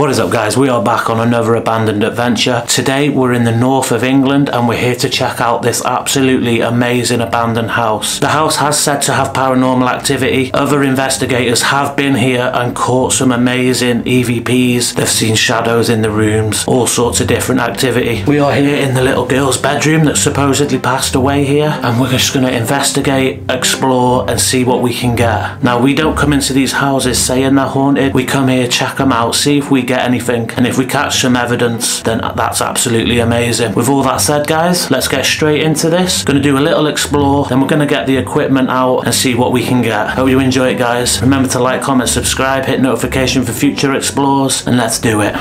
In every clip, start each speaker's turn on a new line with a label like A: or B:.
A: What is up guys, we are back on another abandoned adventure. Today we're in the north of England and we're here to check out this absolutely amazing abandoned house. The house has said to have paranormal activity. Other investigators have been here and caught some amazing EVPs. They've seen shadows in the rooms, all sorts of different activity. We are here in the little girl's bedroom that supposedly passed away here and we're just going to investigate, explore and see what we can get. Now we don't come into these houses saying they're haunted. We come here, check them out, see if we get anything. And if we catch some evidence, then that's absolutely amazing. With all that said, guys, let's get straight into this. Gonna do a little explore, then we're gonna get the equipment out and see what we can get. Hope you enjoy it, guys. Remember to like, comment, subscribe, hit notification for future explores, and let's do it.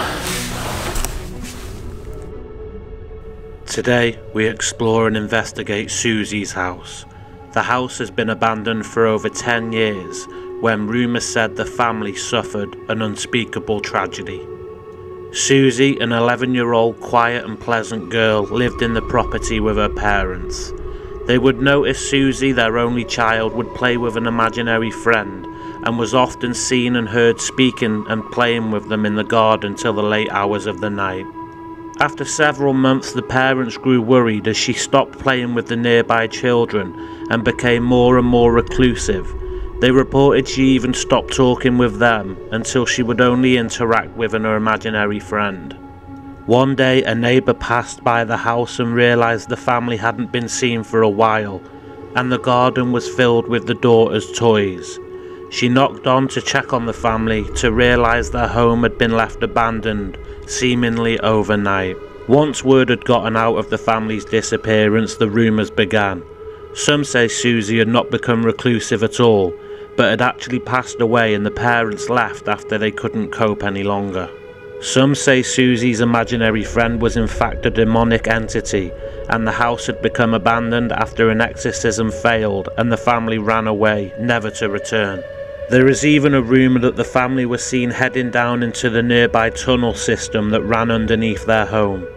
A: Today, we explore and investigate Susie's house. The house has been abandoned for over 10 years when rumours said the family suffered an unspeakable tragedy. Susie, an 11 year old quiet and pleasant girl, lived in the property with her parents. They would notice Susie, their only child, would play with an imaginary friend and was often seen and heard speaking and playing with them in the garden till the late hours of the night. After several months, the parents grew worried as she stopped playing with the nearby children and became more and more reclusive they reported she even stopped talking with them until she would only interact with an imaginary friend. One day, a neighbour passed by the house and realised the family hadn't been seen for a while, and the garden was filled with the daughter's toys. She knocked on to check on the family to realise their home had been left abandoned, seemingly overnight. Once word had gotten out of the family's disappearance, the rumours began. Some say Susie had not become reclusive at all, but had actually passed away and the parents left after they couldn't cope any longer. Some say Susie's imaginary friend was in fact a demonic entity, and the house had become abandoned after an exorcism failed and the family ran away, never to return. There is even a rumour that the family were seen heading down into the nearby tunnel system that ran underneath their home.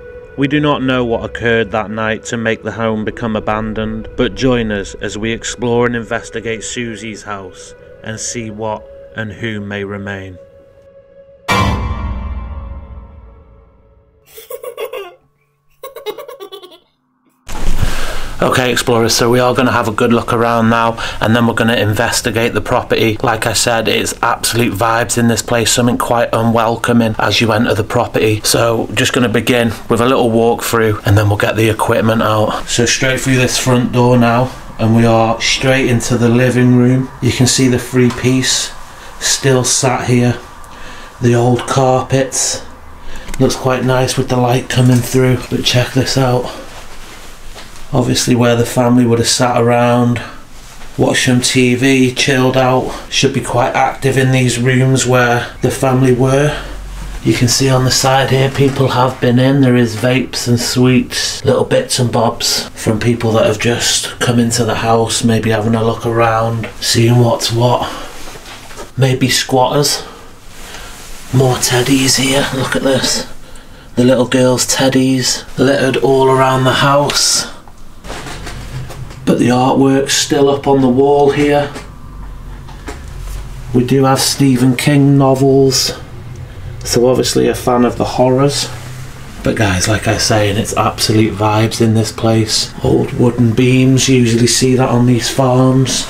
A: We do not know what occurred that night to make the home become abandoned, but join us as we explore and investigate Susie's house and see what and who may remain. Okay, explorers, so we are going to have a good look around now and then we're going to investigate the property. Like I said, it's absolute vibes in this place, something quite unwelcoming as you enter the property. So, just going to begin with a little walkthrough and then we'll get the equipment out. So, straight through this front door now, and we are straight into the living room. You can see the three piece still sat here. The old carpets. Looks quite nice with the light coming through, but check this out obviously where the family would have sat around watched some TV, chilled out. Should be quite active in these rooms where the family were. You can see on the side here people have been in. There is vapes and sweets, little bits and bobs from people that have just come into the house, maybe having a look around, seeing what's what. Maybe squatters. More teddies here, look at this. The little girl's teddies littered all around the house but the artwork's still up on the wall here. We do have Stephen King novels, so obviously a fan of the horrors. But guys, like I say, and it's absolute vibes in this place. Old wooden beams, you usually see that on these farms.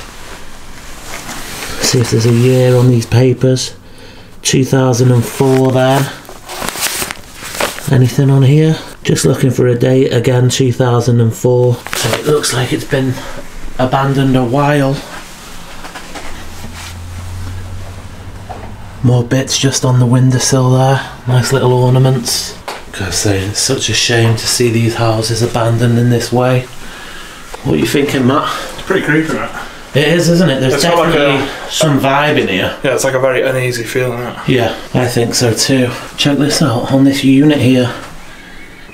A: See if there's a year on these papers. 2004 there. Anything on here? Just looking for a date again, 2004. So it looks like it's been abandoned a while. More bits just on the windowsill there. Nice little ornaments. Gotta say, it's such a shame to see these houses abandoned in this way. What are you thinking, Matt?
B: It's pretty creepy, right?
A: It is, isn't it? There's
B: It's got like
A: definitely
B: a-
A: some vibe in here.
B: Yeah, it's like a very uneasy feeling.
A: Yeah, I think so too. Check this out on this unit here.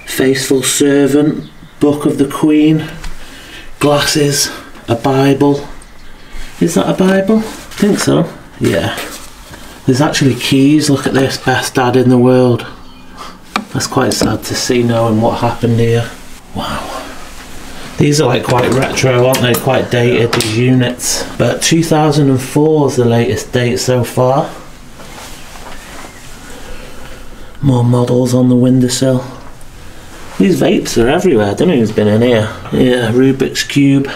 A: Faithful servant, Book of the Queen, glasses, a Bible. Is that a Bible? I think so. Yeah. There's actually keys. Look at this, best dad in the world. That's quite sad to see knowing what happened here. Wow. These are like quite retro, aren't they? Quite dated, these units. But 2004 is the latest date so far. More models on the windowsill. These vapes are everywhere. I don't know who's been in here. Yeah, Rubik's Cube.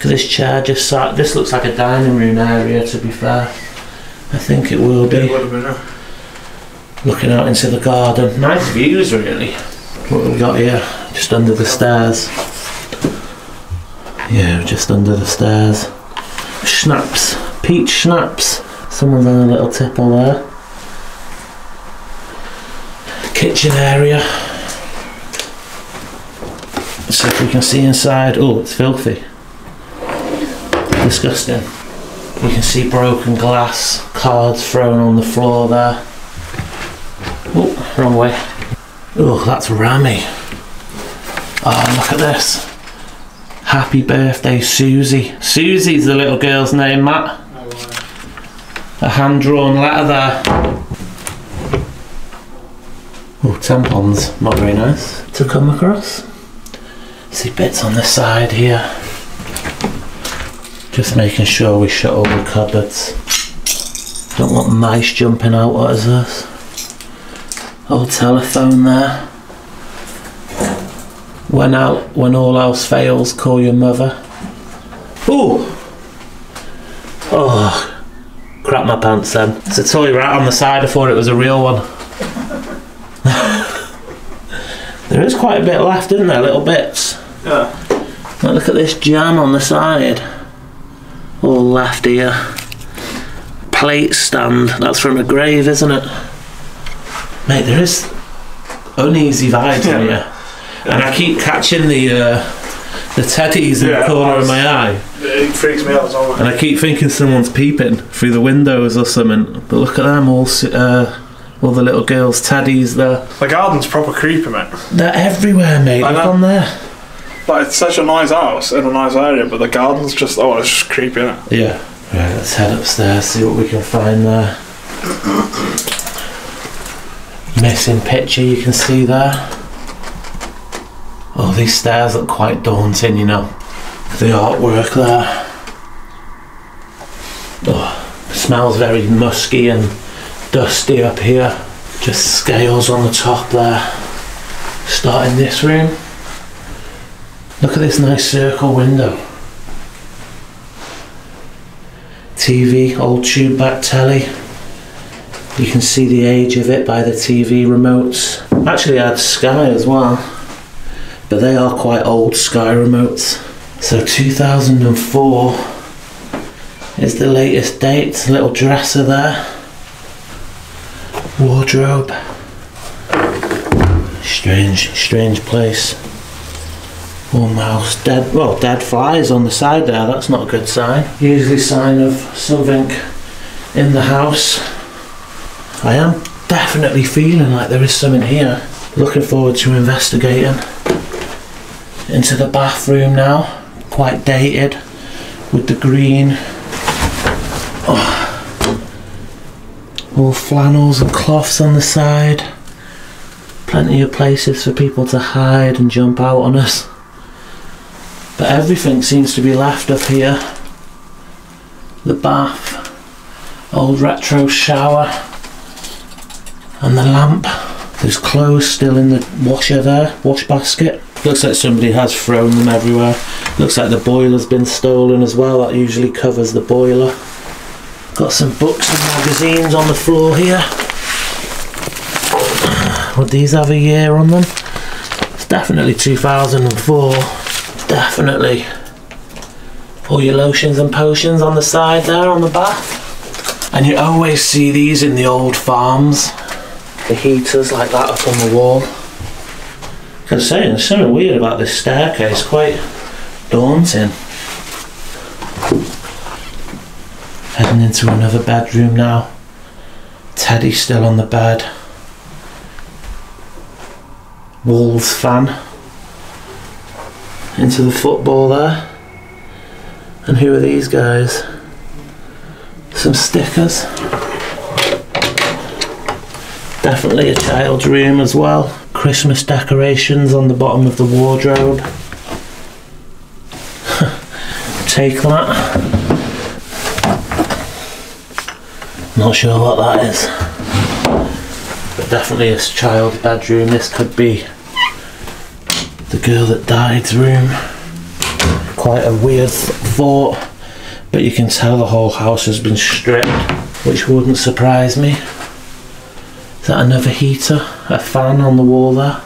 A: This chair just sat. This looks like a dining room area, to be fair. I think it will be.
B: It would have been a
A: Looking out into the garden. Nice views, really. What have we got here? Just under the stairs. Yeah, just under the stairs. Schnapps. Peach schnapps. Someone's on a little tipple there. Kitchen area. See if we can see inside. Oh, it's filthy. Disgusting. You can see broken glass, cards thrown on the floor there. Oh, wrong way. Oh, that's Rami. Oh, look at this. Happy birthday, Susie. Susie's the little girl's name, Matt. A hand drawn letter there. Oh, tampons. Not very nice to come across. See bits on the side here. Just making sure we shut all the cupboards. Don't want mice jumping out at us. Old telephone there. When out, when all else fails, call your mother. Ooh. Oh, crap my pants then. It's a toy rat on the side. I thought it was a real one. there is quite a bit left, isn't there? Little bits.
B: Yeah.
A: Now look at this jam on the side. All left here. Plate stand. That's from a grave, isn't it? Mate, there is uneasy vibes in
B: Yeah.
A: here. And I keep catching the uh, the teddies in the corner of my eye.
B: It freaks me out as well.
A: And I keep thinking someone's peeping through the windows or something. But look at them, all, uh, all the little girls' teddies there.
B: The garden's proper creepy, mate.
A: They're everywhere, mate. Look on there.
B: Like, it's such a nice house in a nice area, but the garden's just, oh, it's just creepy?
A: Yeah. Right, let's head upstairs, see what we can find there. Missing picture you can see there. Oh, these stairs look quite daunting, you know. The artwork there. Oh, smells very musky and dusty up here. Just scales on the top there. Starting this room. Look at this nice circle window. TV, old tube back telly. You can see the age of it by the TV remotes. Actually, I had Sky as well, but they are quite old Sky remotes. So 2004 is the latest date. Little dresser there, wardrobe. Strange, strange place. Mouse dead. Well, dead flies on the side there. That's not a good sign. Usually sign of something in the house. I am definitely feeling like there is something here. Looking forward to investigating. Into the bathroom now. Quite dated with the green. Oh. All flannels and cloths on the side. Plenty of places for people to hide and jump out on us. But everything seems to be left up here. The bath, old retro shower, and the lamp. There's clothes still in the washer there, wash basket. Looks like somebody has thrown them everywhere. Looks like the boiler's been stolen as well. That usually covers the boiler. Got some books and magazines on the floor here. Would these have a year on them? It's definitely 2004. Definitely. All your lotions and potions on the side there on the bath. And you always see these in the old farms. The heaters like that up on the wall. I was saying, there's something weird about this staircase, quite daunting. Heading into another bedroom now. Teddy still on the bed. Wolves fan into the football there. And who are these guys? Some stickers. Definitely a child's room as well. Christmas decorations on the bottom of the wardrobe. Take that. Not sure what that is. But definitely a child's bedroom. This could be girl that died's room. Quite a weird thought, but you can tell the whole house has been stripped, which wouldn't surprise me. Is that another heater? A fan on the wall there?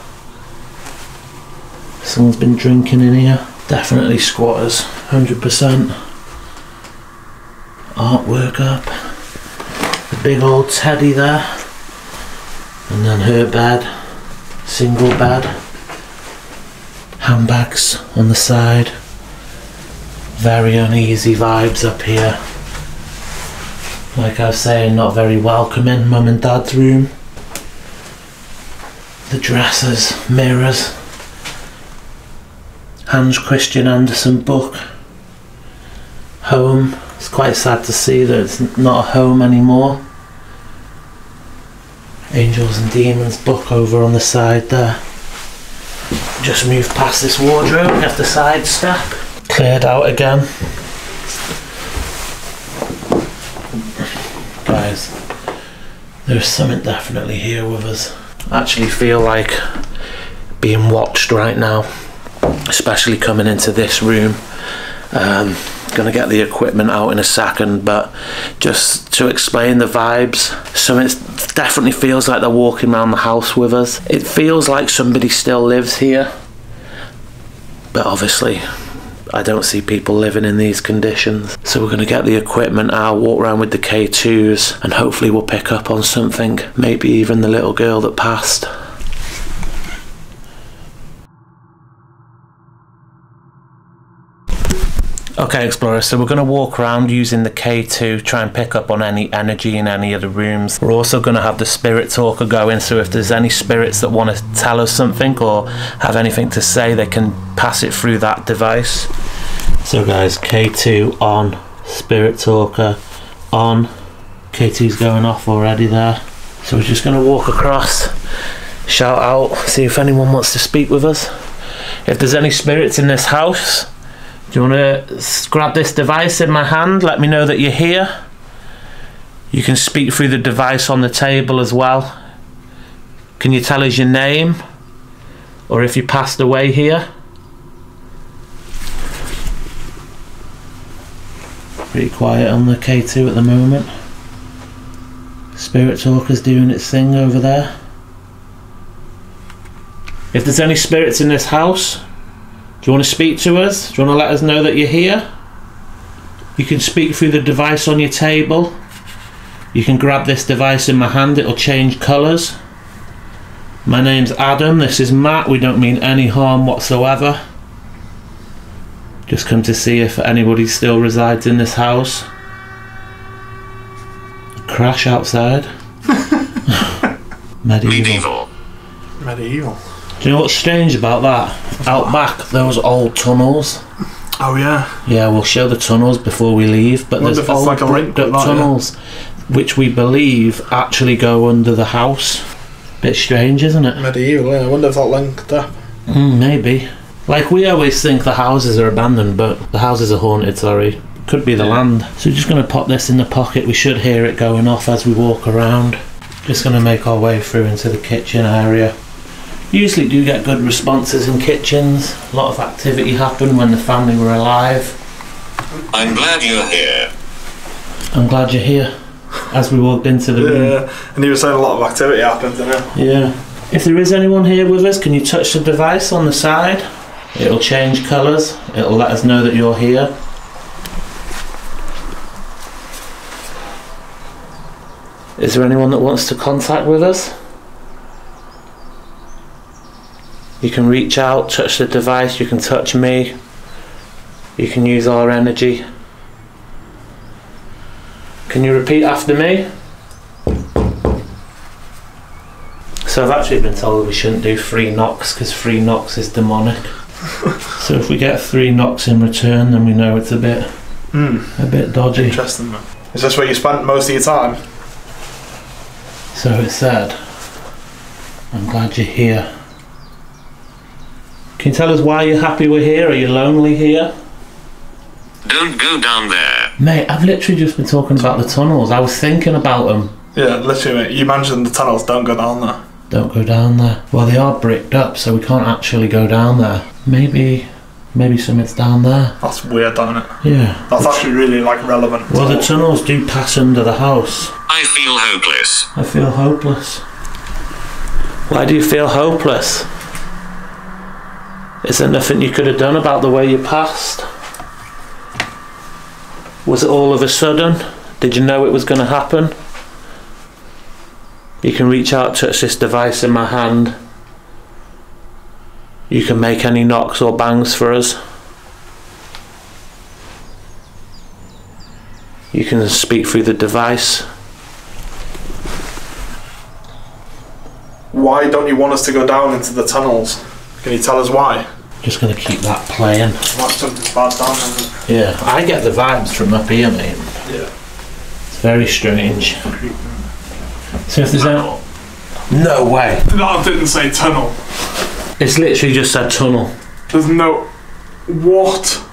A: Someone's been drinking in here. Definitely squatters, 100%. Artwork up. The big old teddy there. And then her bed. Single bed. Handbags on the side. Very uneasy vibes up here. Like I was saying, not very welcoming. Mum and dad's room. The dressers, mirrors. Hans Christian Andersen book. Home. It's quite sad to see that it's not a home anymore. Angels and Demons book over on the side there. Just move past this wardrobe, have to sidestep. Cleared out again. Guys, there's something definitely here with us. I actually feel like being watched right now, especially coming into this room. Um, gonna get the equipment out in a second, but just to explain the vibes, so it definitely feels like they're walking around the house with us. It feels like somebody still lives here, but obviously. I don't see people living in these conditions. So we're to get the equipment out, walk around with the K2s, and hopefully we'll pick up on something. Maybe even the little girl that passed. Okay, Explorer, so we're going to walk around using the K2, try and pick up on any energy in any of the rooms. We're also going to have the spirit talker going, so if there's any spirits that want to tell us something or have anything to say, they can pass it through that device. So, guys, K2 on, spirit talker on. K2's going off already there. So, we're just going to walk across, shout out, see if anyone wants to speak with us. If there's any spirits in this house, do you want to grab this device in my hand? Let me know that you're here. You can speak through the device on the table as well. Can you tell us your name? Or if you passed away here? Pretty quiet on the K2 at the moment. Spirit Talker's doing its thing over there. If there's any spirits in this house, do you want to speak to us? Do you want to let us know that you're here? You can speak through the device on your table. You can grab this device in my hand, it'll change colours. My name's Adam, this is Matt, we don't mean any harm whatsoever. Just come to see if anybody still resides in this house. Crash outside. Medieval.
B: Medieval.
A: Do you know what's strange about that? Out back, those old tunnels.
B: Oh yeah.
A: Yeah, we'll show the tunnels before we leave, but there's old
B: like
A: bricked up
B: that, yeah.
A: tunnels, which we believe actually go under the house. Bit strange, isn't it?
B: Medieval, yeah. I wonder if that linked up.
A: Mm, maybe. Like we always think the houses are abandoned, but the houses are haunted. Sorry, could be the land. So we're just gonna pop this in the pocket. We should hear it going off as we walk around. Just gonna make our way through into the kitchen area. Usually do get good responses in kitchens. A lot of activity happened when the family were alive.
C: I'm glad you're here.
A: I'm glad you're here. As we walked into the room.
B: Yeah. And you were saying a lot of activity happened, didn't you?
A: Yeah. If there is anyone here with us, can you touch the device on the side? It'll change colours. It'll let us know that you're here. Is there anyone that wants to contact with us? You can reach out, touch the device, you can touch me. You can use our energy. Can you repeat after me? So I've actually been told we shouldn't do three knocks because three knocks is demonic. so if we get three knocks in return, then we know it's a bit
B: Hmm.
A: a bit dodgy.
B: Interesting, man. Is this where you spent most of your time?
A: So it said, "I'm glad you're here." Can you tell us why you're happy we're here? Are you lonely here?
C: Don't go down there.
A: Mate, I've literally just been talking about the tunnels. I was thinking about them.
B: Yeah, literally, mate. You mentioned the tunnels. Don't go down there.
A: Don't go down there. Well, they are bricked up, so we can't actually go down there. Maybe, maybe something's down there.
B: That's weird, isn't it?
A: Yeah.
B: That's actually really like relevant.
A: Well, the tunnels do pass under the house.
C: I feel hopeless.
A: I feel hopeless. Why do you feel hopeless? Is there nothing you could have done about the way you passed? Was it all of a sudden? Did you know it was going to happen? You can reach out, touch this device in my hand. You can make any knocks or bangs for us. You can speak through the device.
B: Why don't you want us to go down into the tunnels? Can you tell us why?
A: Just gonna keep that playing.
B: Bad down.
A: Yeah, I get the vibes from up here, mate.
B: Yeah.
A: It's very strange. So if there's no, no way.
B: That didn't say tunnel.
A: It's literally just said tunnel.
B: There's no. What?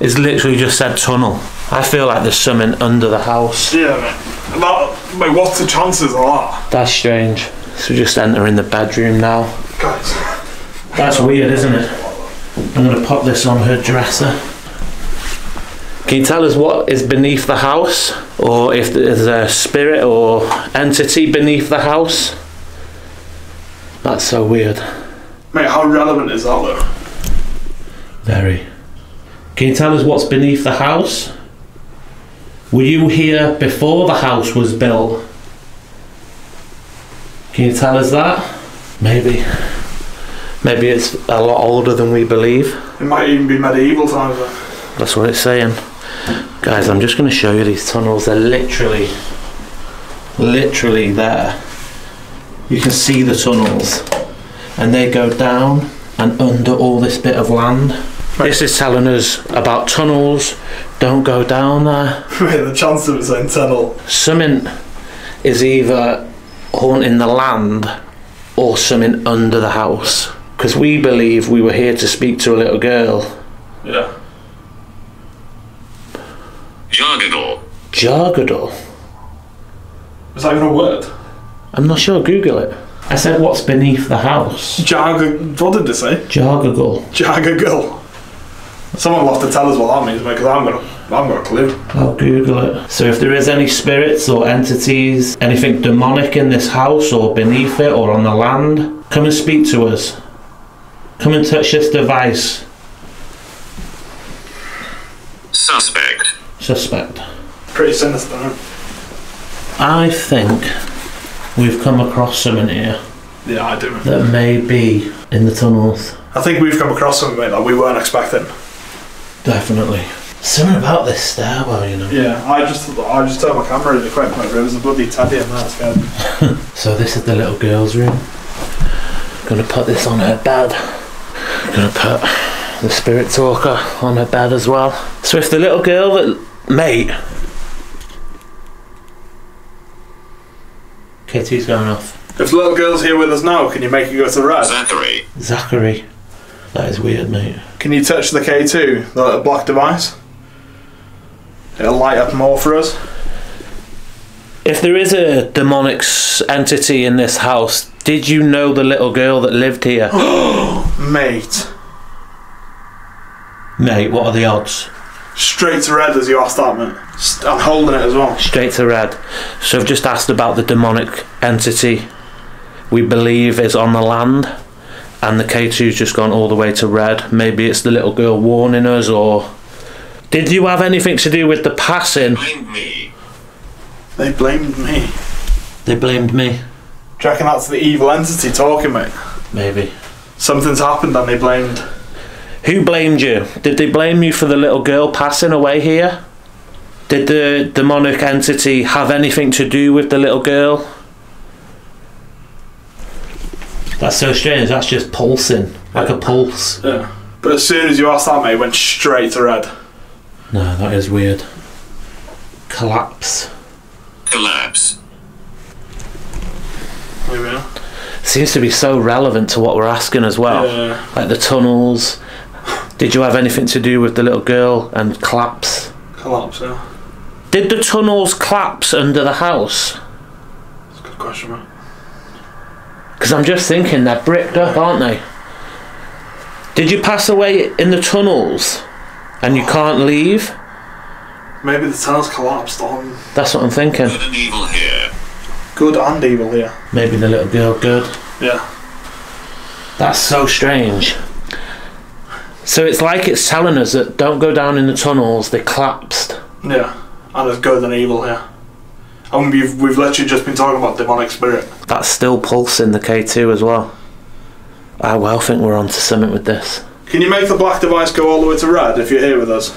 A: It's literally just said tunnel. I feel like there's something under the house.
B: Yeah, mate. That, mate, what's the chances of that?
A: That's strange. So we're just entering the bedroom now.
B: Guys.
A: That's weird, isn't it? I'm gonna pop this on her dresser. Can you tell us what is beneath the house? Or if there's a spirit or entity beneath the house? That's so weird.
B: Mate, how relevant is that though?
A: Very. Can you tell us what's beneath the house? Were you here before the house was built? Can you tell us that? Maybe. Maybe it's a lot older than we believe.
B: It might even be medieval times though.
A: That's what it's saying. Guys, I'm just going to show you these tunnels. They're literally, literally there. You can see the tunnels. And they go down and under all this bit of land. This is telling us about tunnels. Don't go down there.
B: The chance of it saying tunnel.
A: Something is either haunting the land or something under the house. Because we believe we were here to speak to a little girl.
B: Yeah.
C: Jargagle.
A: Jargadol.
B: Is that even a word?
A: I'm not sure. Google it. I said, what's beneath the house?
B: Jarg. What did they say?
A: Jargagle.
B: Jargagle. Someone will have to tell us what that means, mate, because I'm gonna, a, I haven't got a clue.
A: I'll Google it. So, if there is any spirits or entities, anything demonic in this house or beneath it or on the land, come and speak to us. Come and touch this device.
C: Suspect.
A: Suspect.
B: Pretty sinister.
A: I think we've come across something here
B: Yeah, I do. mate.
A: that may be in the tunnels.
B: I think we've come across something, that we weren't expecting.
A: Definitely. Something about this stairwell, you know.
B: Yeah, I just I just turned my camera really quick, mate. There was a bloody teddy in there, scared me.
A: So this is the little girl's room. Gonna put this on her bed. Gonna put the spirit talker on her bed as well. So if the little girl that mate Kitty's going off.
B: If the little girl's here with us now, can you make it go to red?
C: Zachary.
A: Zachary. That is weird, mate.
B: Can you touch the K2, the little black device? It'll light up more for us.
A: If there is a demonic entity in this house, did you know the little girl that lived here?
B: Mate,
A: mate, what are the odds?
B: straight to red as you asked that, mate. St- I'm holding it as well.
A: Straight to red. So I've just asked about the demonic entity we believe is on the land, and the K2's just gone all the way to red. Maybe it's the little girl warning us, or. Did you have anything to do with the passing?
C: Blame me.
B: They blamed me.
A: They blamed me.
B: Do you reckon that's the evil entity talking, mate?
A: Maybe.
B: Something's happened and they blamed.
A: Who blamed you? Did they blame you for the little girl passing away here? Did the demonic entity have anything to do with the little girl? That's so strange. That's just pulsing, like a pulse.
B: Yeah. But as soon as you asked that, mate, it went straight to red.
A: No, that is weird. Collapse.
C: Collapse.
B: There we are.
A: Seems to be so relevant to what we're asking as well.
B: Yeah.
A: Like the tunnels. Did you have anything to do with the little girl and collapse?
B: Collapse, yeah.
A: Did the tunnels collapse under the house?
B: something.
A: Because I'm just thinking they're bricked up, aren't they? Did you pass away in the tunnels and you can't leave?
B: Maybe the tunnels collapsed on
A: That's what I'm thinking.
C: Good and evil here.
B: Good and evil here.
A: Maybe the little girl good.
B: Yeah.
A: That's so strange. So it's like it's telling us that don't go down in the tunnels, they collapsed.
B: Yeah. And there's good and evil here. And we've, we've literally just been talking about demonic spirit.
A: That's still pulsing the K2 as well. I well think we're onto something with this.
B: Can you make the black device go all the way to red if you're here with us?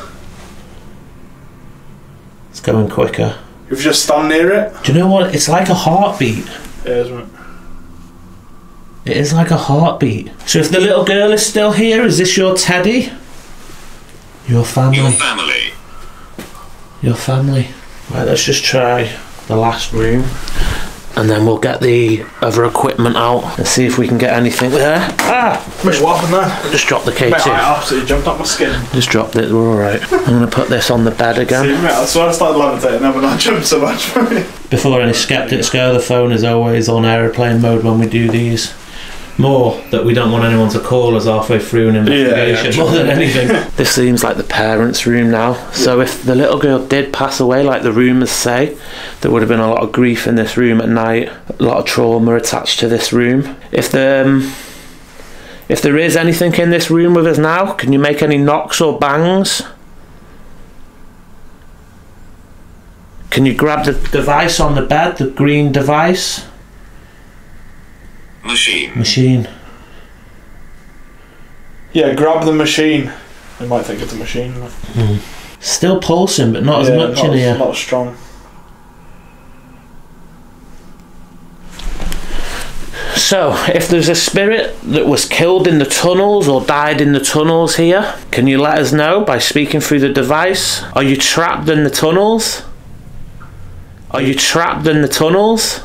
A: It's going quicker.
B: If you just stand near it?
A: Do you know what? It's like a heartbeat.
B: Yeah, isn't it?
A: It is like a heartbeat. So if the little girl is still here, is this your teddy? Your family.
C: Your family.
A: Your family. Right, let's just try the last room. And then we'll get the other equipment out and see if we can get anything there. Ah!
B: Mate, what happened there?
A: Just drop the
B: Mate, I
A: K2.
B: absolutely jumped up my skin.
A: Just dropped it, we're alright. I'm gonna put this on the bed again.
B: See,
A: again.
B: mate, I swear I started levitating and then I jumped so much.
A: Before any skeptics go, the phone is always on aeroplane mode when we do these. More that we don't want anyone to call us halfway through an investigation.
B: yeah,
A: more than anything. this seems like the parents' room now. So if the little girl did pass away, like the rumours say, there would have been a lot of grief in this room at night, a lot of trauma attached to this room. If the um, if there is anything in this room with us now, can you make any knocks or bangs? Can you grab the device on the bed, the green device?
C: Machine.
A: Machine.
B: yeah, grab the machine. They might think it's a machine. but- hmm.
A: Still pulsing, but not as much
B: not
A: in
B: as-
A: here.
B: Not as strong.
A: So, if there's a spirit that was killed in the tunnels or died in the tunnels here, can you let us know by speaking through the device? Are you trapped in the tunnels? Are you trapped in the tunnels?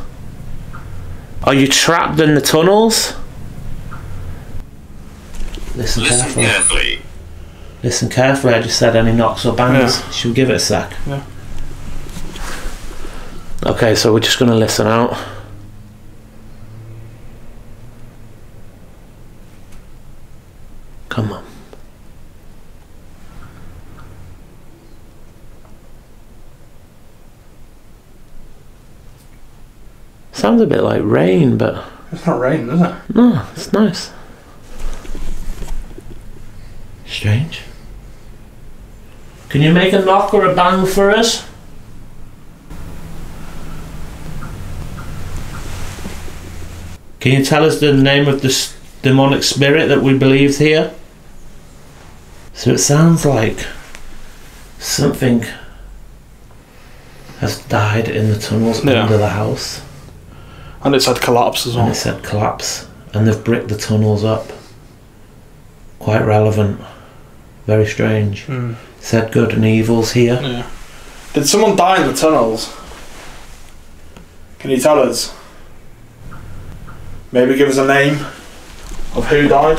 A: Are you trapped in the tunnels? Listen,
C: Listen
A: carefully.
C: carefully.
A: Listen carefully. I just said any knocks or bangs.
B: Yeah.
A: Should we give it a sec?
B: Yeah.
A: Okay, so we're just going to listen out. Come on. Sounds a bit like rain, but
B: It's not rain, is it?
A: no, it's nice. Strange. Can you make a knock or a bang for us? Can you tell us the name of this demonic spirit that we believed here? So it sounds like something has died in the tunnels
B: Yeah.
A: under the house.
B: And it said collapse as
A: And
B: well.
A: it said collapse, and they've bricked the tunnels up. Quite relevant. Very strange.
B: Hmm.
A: Said good and evil's here.
B: Yeah. Did someone die in the tunnels? Can you tell us? Maybe give us a name of who died?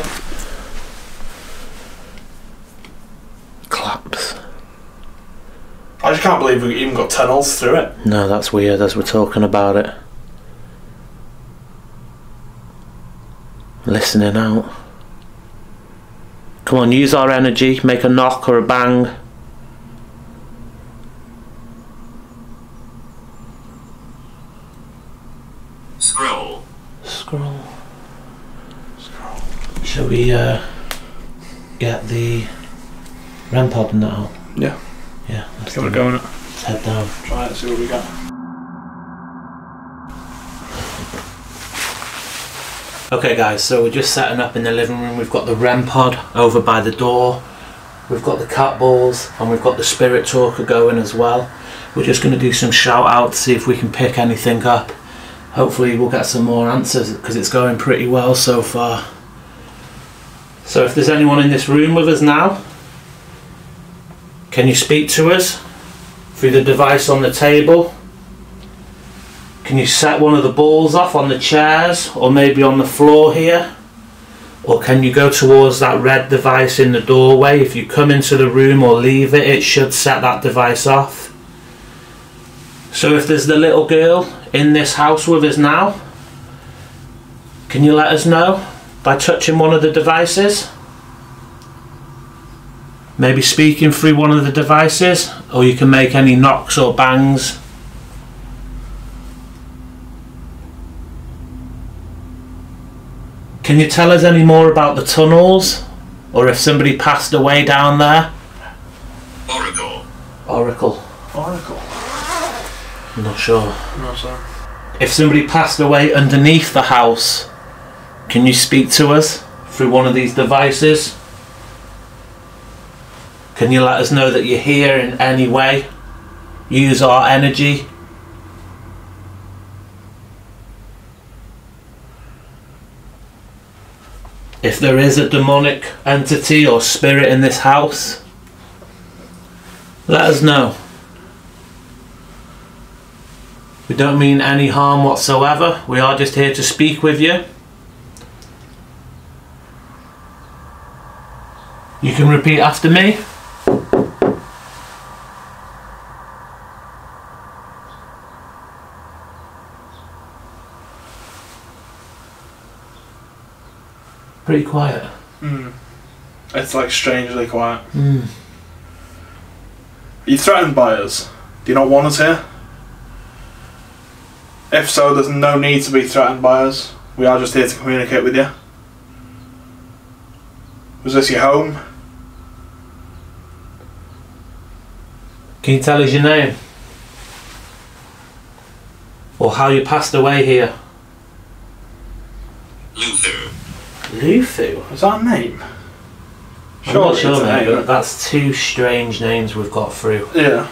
A: Collapse.
B: I just can't believe we even got tunnels through it.
A: No, that's weird as we're talking about it. Listening out. Come on, use our energy, make a knock or a bang.
C: Scroll.
A: Scroll. Scroll. Shall we uh, get the REM pod and that out?
B: Yeah.
A: Yeah, let's,
B: Give it a go
A: it. Let's head down.
B: Try it and see what we got.
A: Okay, guys, so we're just setting up in the living room. We've got the REM pod over by the door. We've got the cat balls and we've got the spirit talker going as well. We're just going to do some shout out to see if we can pick anything up. Hopefully, we'll get some more answers because it's going pretty well so far. So, if there's anyone in this room with us now, can you speak to us through the device on the table? Can you set one of the balls off on the chairs or maybe on the floor here? Or can you go towards that red device in the doorway? If you come into the room or leave it, it should set that device off. So if there's the little girl in this house with us now? Can you let us know by touching one of the devices? Maybe speaking through one of the devices, or you can make any knocks or bangs. Can you tell us any more about the tunnels? Or if somebody passed away down there?
C: Oracle.
A: Oracle.
B: Oracle.
A: I'm not sure.
B: No, sir.
A: If somebody passed away underneath the house, can you speak to us through one of these devices? Can you let us know that you're here in any way? Use our energy? If there is a demonic entity or spirit in this house, let us know. We don't mean any harm whatsoever. We are just here to speak with you. You can repeat after me. Pretty quiet.
B: Mm. It's like strangely quiet.
A: Mm.
B: Are you threatened by us? Do you not want us here? If so, there's no need to be threatened by us. We are just here to communicate with you. Was this your home?
A: Can you tell us your name? Or how you passed away here? Luthu?
B: Is that a name?
A: I'm not sure, mate,
B: name.
A: that's two strange names we've got through.
B: Yeah.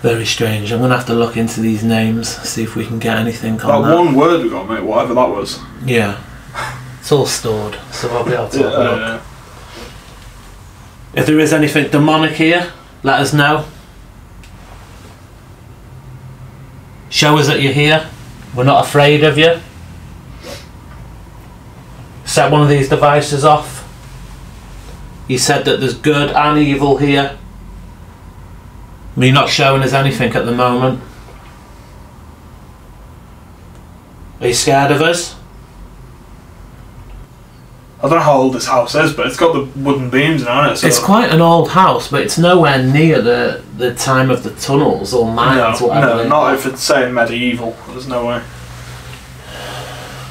A: Very strange. I'm gonna have to look into these names, see if we can get anything
B: That
A: on that.
B: one word we got, mate, whatever that was.
A: Yeah. It's all stored, so I'll be able to a look.
B: Yeah.
A: If there is anything demonic here, let us know. Show us that you're here. We're not afraid of you. Set one of these devices off. You said that there's good and evil here. You're not showing us anything at the moment. Are you scared of us?
B: I don't know how old this house is, but it's got the wooden beams now, it? So
A: It's quite an old house, but it's nowhere near the, the time of the tunnels or mines,
B: no,
A: whatever.
B: no, not if it's saying medieval. There's no way.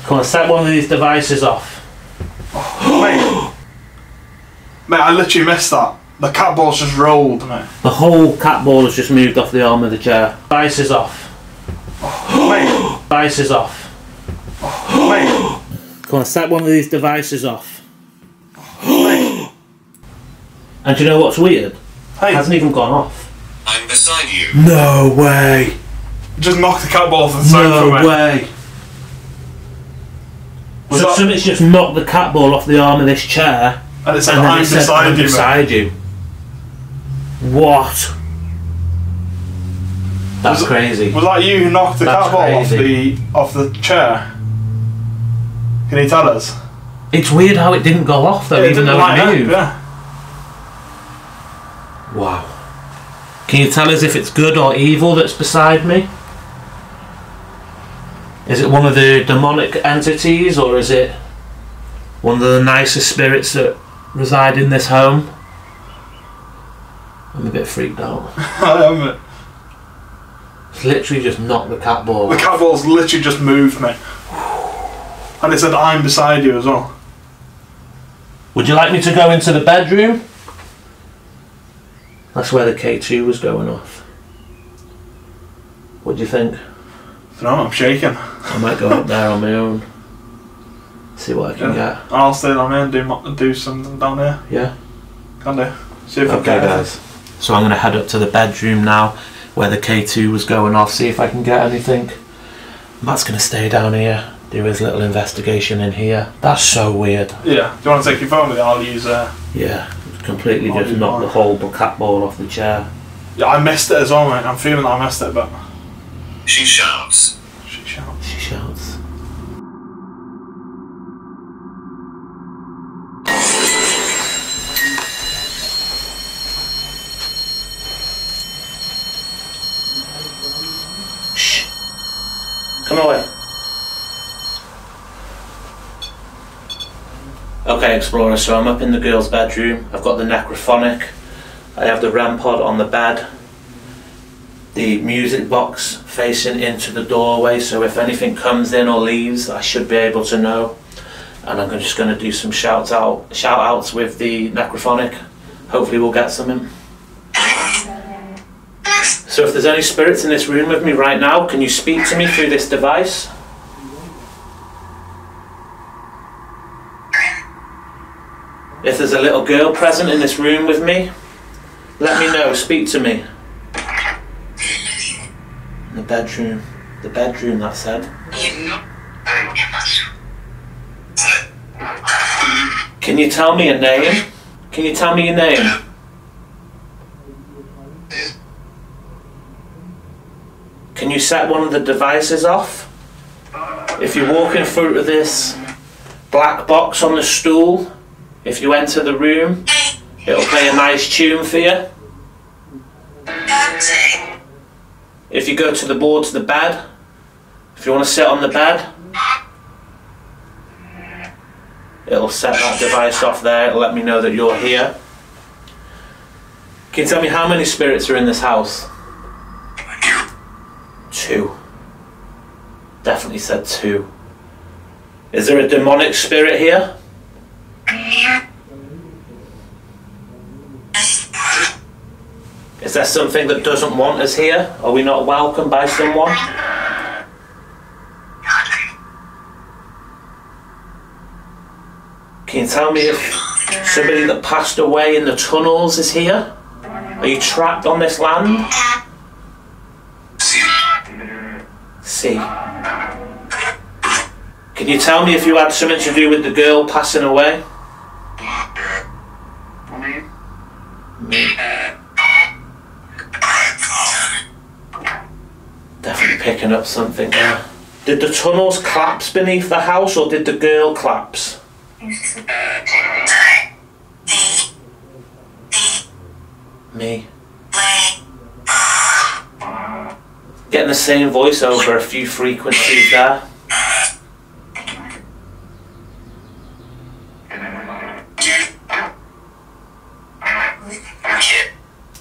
A: Come on, set one of these devices off.
B: Mate, mate, I literally missed that. The cat ball's just rolled, mate.
A: The whole cat ball has just moved off the arm of the chair. Devices off.
B: mate,
A: is off.
B: mate,
A: Come on, set one of these devices off.
B: mate.
A: And do you know what's weird? It
B: Hey,
A: hasn't even gone off.
C: I'm beside you.
A: No way.
B: just knocked the cat ball off the sofa,
A: No
B: mate.
A: way.
B: Was
A: so
B: that-
A: something's just knocked the cat ball off the arm of this chair,
B: And it said,
A: and then
B: I'm
A: it said,
B: beside
A: "I'm
B: you,
A: beside you. What? That's
B: Was it-
A: crazy.
B: Was that you who knocked the
A: That's
B: cat ball off the off the chair? Can you tell us?
A: It's weird how it didn't go off though,
B: Yeah,
A: even though it
B: up,
A: moved.
B: Yeah.
A: Wow. Can you tell us if it's good or evil that's beside me? Is it one of the demonic entities or is it one of the nicer spirits that reside in this home? I'm a bit freaked out.
B: Mate.
A: It's literally just knocked the cat ball.
B: The cat ball's literally just moved, mate. And it said, I'm beside you as well.
A: Would you like me to go into the bedroom? That's where the K2 was going off. What do you think?
B: No, I'm shaking.
A: I might go up there on my own. See what I can
B: Yeah.
A: get.
B: I'll stay down here and do, mo- do something down here.
A: Yeah.
B: Can do. See if I
A: Okay,
B: can get
A: guys. So I'm going to head up to the bedroom now where the K2 was going off, see if I can get anything. Matt's going to stay down here, do his little investigation in here. That's so weird.
B: Yeah. Do you want to take your phone with you? I'll use. Uh,
A: Yeah, completely
B: I'll
A: just
B: do
A: knocked
B: mine.
A: the whole cat ball off the chair.
B: yeah, I missed it as well, mate. I'm feeling that I missed it, but
C: She shouts.
B: she shouts.
A: She shouts. Come away. Okay, Explorer, so I'm up in the girl's bedroom. I've got the necrophonic. I have the REM pod on the bed. The music box facing into the doorway, so if anything comes in or leaves, I should be able to know. And I'm just going to do some shout out shout outs with the necrophonic. Hopefully, we'll get something. So, if there's any spirits in this room with me right now, can you speak to me through this device? If there's a little girl present in this room with me, let me know, speak to me. In the bedroom. The bedroom, that said. Can you tell me a name? Can you tell me your name? Can you set one of the devices off? If you walk in front of this black box on the stool, if you enter the room, it'll play a nice tune for you. If you go to the board to the bed, if you want to sit on the bed, it'll set that device off there, it'll let me know that you're here. Can you tell me how many spirits are in this house? Two. Definitely said two. Is there a demonic spirit here? Is there something that doesn't want us here? Are we not welcome by someone? Can you tell me if somebody that passed away in the tunnels is here? Are you trapped on this land? See. Can you tell me if you had something to do with the girl passing away? Me. Definitely picking up something there. Did the tunnels collapse beneath the house or did the girl collapse? Me. Getting the same voice over a few frequencies there.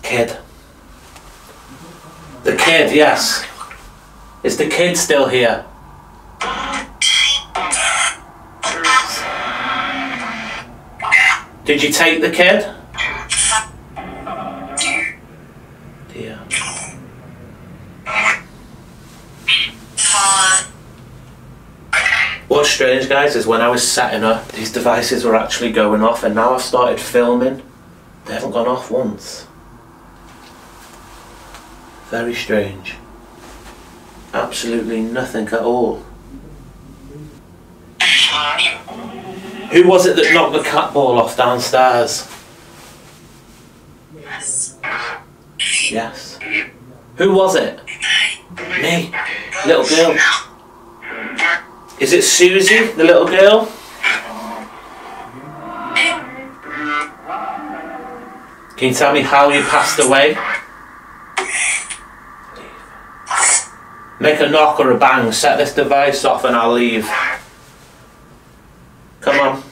A: Kid. The kid, yes. Is the kid still here? Did you take the kid? What's strange, guys, is when I was setting up, these devices were actually going off, and now I've started filming. They haven't gone off once. Very strange. Absolutely nothing at all. Who was it that knocked the cat ball off downstairs? Yes. Yes. Who was it? Me. Little girl. Is it Susie, the little girl? Can you tell me how you passed away? Make a knock or a bang, set this device off and I'll leave. Come on.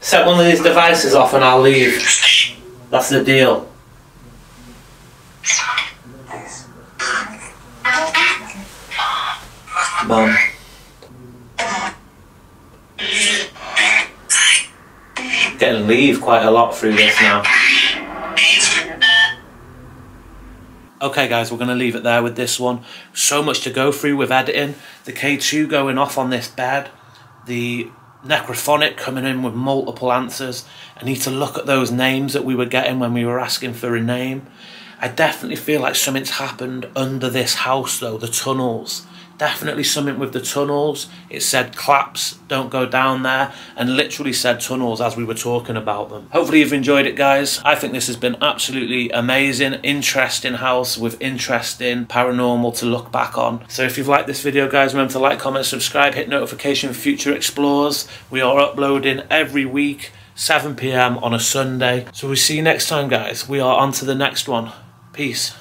A: Set one of these devices off and I'll leave. That's the deal. Mum. Getting leave quite a lot through this now. Okay, guys, we're going to leave it there with this one. So much to go through with editing. The K2 going off on this bed. The Necrophonic coming in with multiple answers. I need to look at those names that we were getting when we were asking for a name. I definitely feel like something's happened under this house, though, the tunnels. Definitely something with the tunnels. It said claps, don't go down there, and literally said tunnels as we were talking about them. Hopefully you've enjoyed it, guys. I think this has been absolutely amazing, interesting house with interesting paranormal to look back on. So if you've liked this video, guys, remember to like, comment, subscribe, hit notification for future explores. We are uploading every week. 7 p.m. on a Sunday. So we'll see you next time, guys. We are on to the next one. Peace.